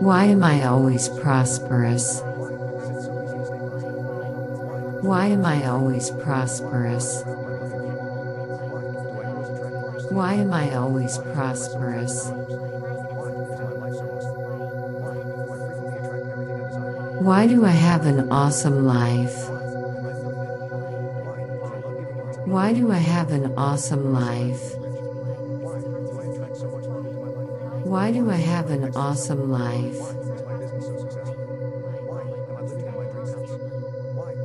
Why am I always prosperous? Why am I always prosperous? Why am I always prosperous? Why do I have an awesome life? Why do I have an awesome life? Why do I have an awesome life?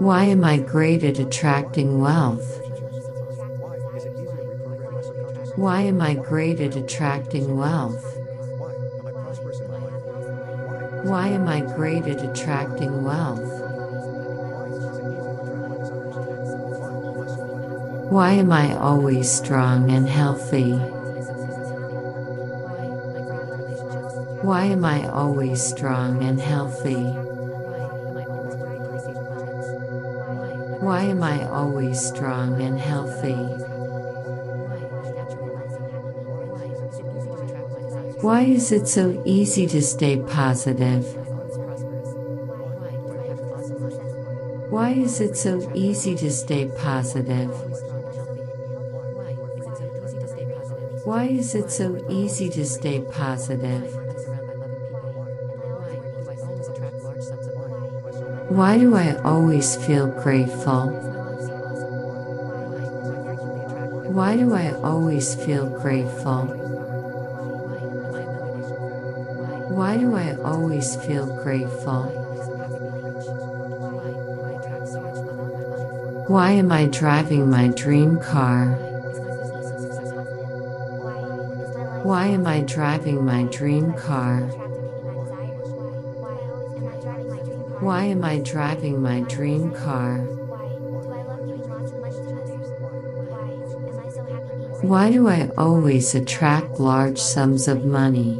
Why am I great at attracting wealth? Why am I great at attracting wealth? Why am I great at attracting wealth? Why am I always strong and healthy? Why am I always strong and healthy? Why am I always strong and healthy? Why is it so easy to stay positive? Why is it so easy to stay positive? Why is it so easy to stay positive? Why do I always feel grateful? Why do I always feel grateful? Why do I always feel grateful? Why am I driving my dream car? Why am I driving my dream car? Why am I driving my dream car? Why do I always attract large sums of money?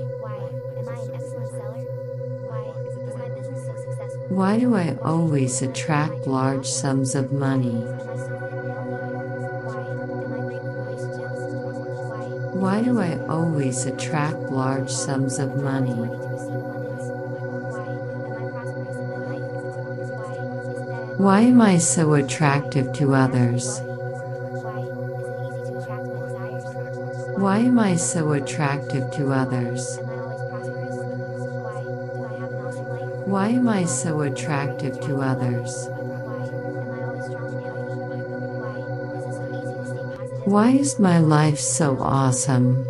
Why do I always attract large sums of money? Why do I always attract large sums of money? Why am I so attractive to others? Why am I so attractive to others? Why am I so attractive to others? Why is my life so awesome?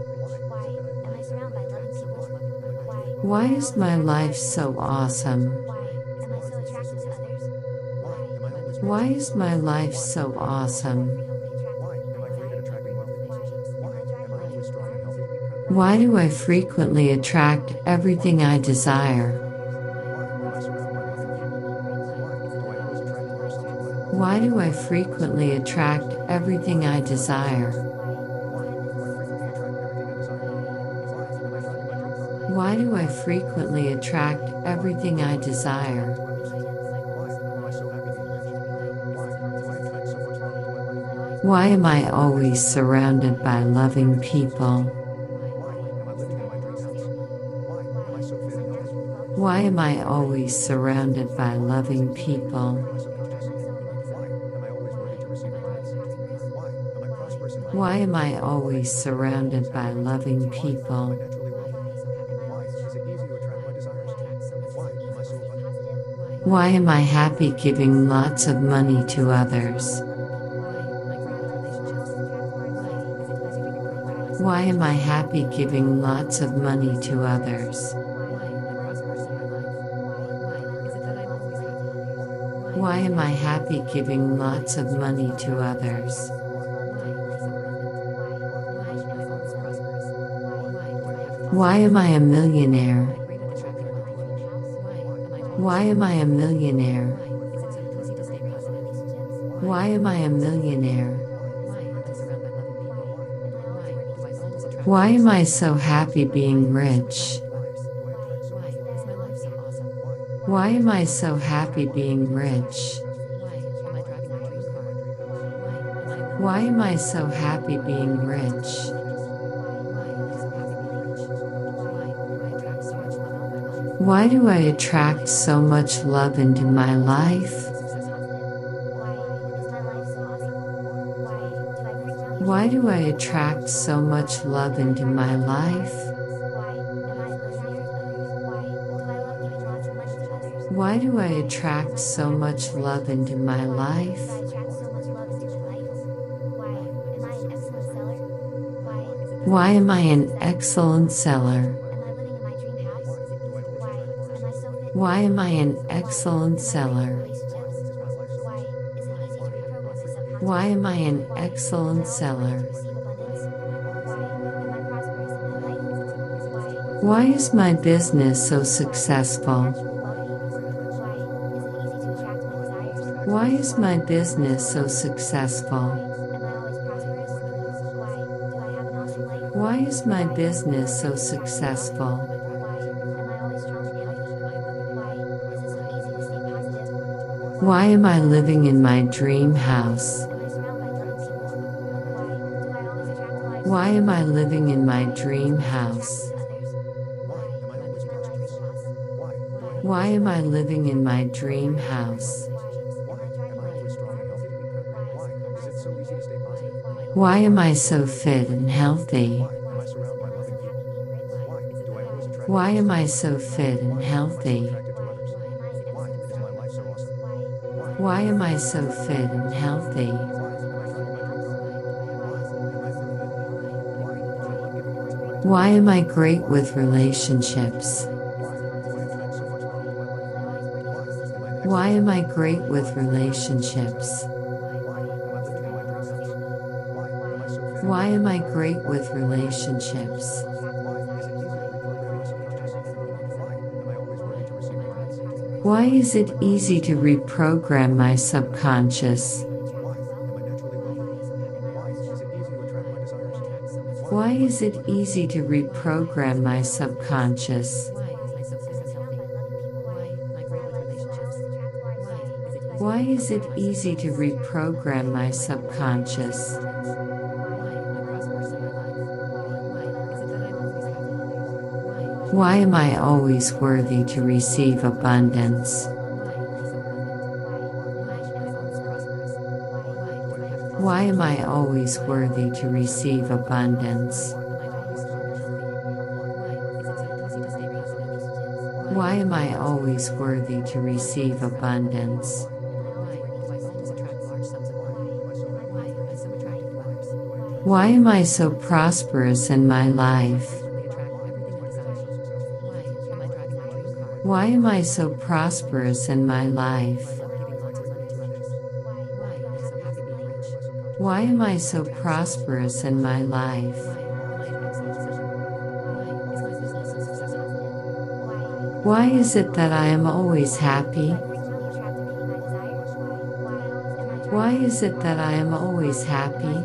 Why is my life so awesome? Why is my life so awesome? Why do I frequently attract everything I desire? Why do I frequently attract everything I desire? Why do I frequently attract everything I desire? Why am I always surrounded by loving people? Why am I always surrounded by loving people? Why am I always surrounded by loving people? Why am I happy giving lots of money to others? Why am I happy giving lots of money to others? Why am I happy giving lots of money to others? Why am I a millionaire? Why am I a millionaire? Why am I a millionaire? Why am I so happy being rich? Why am I so happy being rich? Why am I so happy being rich? Why do I attract so much love into my life? Why do I attract so much love into my life? Why do I attract so much love into my life? Why am I an excellent seller? Why am I an excellent seller? Why am I an excellent seller? Why is my business so successful? Why is my business so successful? Why is my business so successful? Why am I living in my dream house? Why am I living in my dream house? Why am I living in my dream house? Why am I so fit and healthy? Why am I so fit and healthy? Why am I so fit and healthy? Why am I great with relationships? Why am I great with relationships? Why am I great with relationships? Why is it easy to reprogram my subconscious? Why is it easy to reprogram my subconscious? Why is it easy to reprogram my subconscious? Why am I always worthy to receive abundance? Am I always worthy to receive abundance? Why am I always worthy to receive abundance? Why am I so prosperous in my life? Why am I so prosperous in my life? Why am I so prosperous in my life? Why is it that I am always happy? Why is it that I am always happy?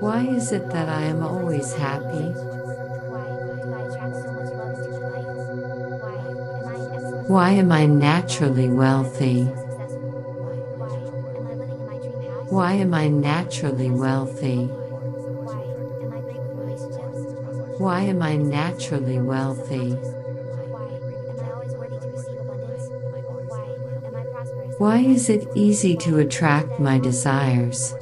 Why is it that I am always happy? Why am I naturally wealthy? Why am I naturally wealthy? Why am I naturally wealthy? Why is it easy to attract my desires?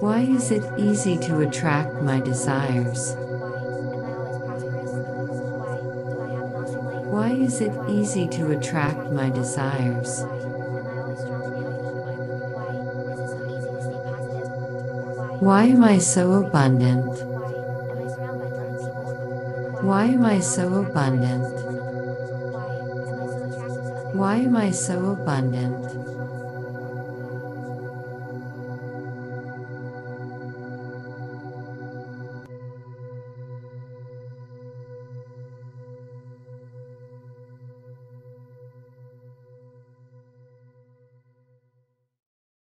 Why is it easy to attract my desires? Why is it easy to attract my desires? Why am I so abundant? Why am I so abundant? Why am I so abundant?